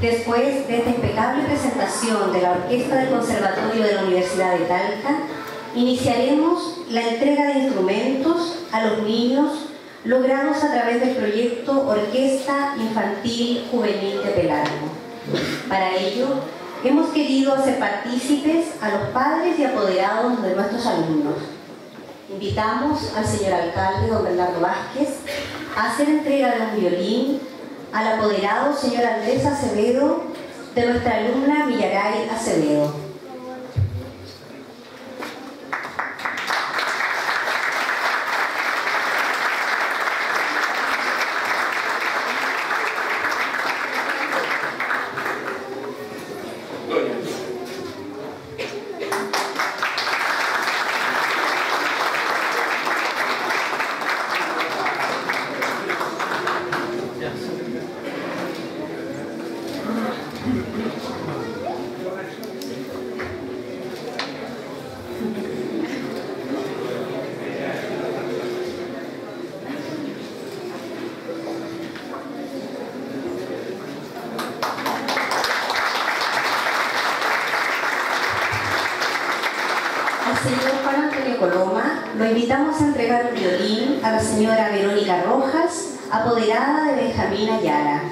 Después de esta impecable presentación de la Orquesta del Conservatorio de la Universidad de Talca, iniciaremos la entrega de instrumentos a los niños logrados a través del proyecto Orquesta Infantil Juvenil de Pelargo. Para ello, hemos querido hacer partícipes a los padres y apoderados de nuestros alumnos. Invitamos al señor alcalde, don Bernardo Vázquez, a hacer entrega de un violín al apoderado señor Andrés Acevedo de nuestra alumna Villaray Acevedo. Señor Juan Antonio Coloma, lo invitamos a entregar un violín a la señora Verónica Rojas, apoderada de Benjamín Ayala.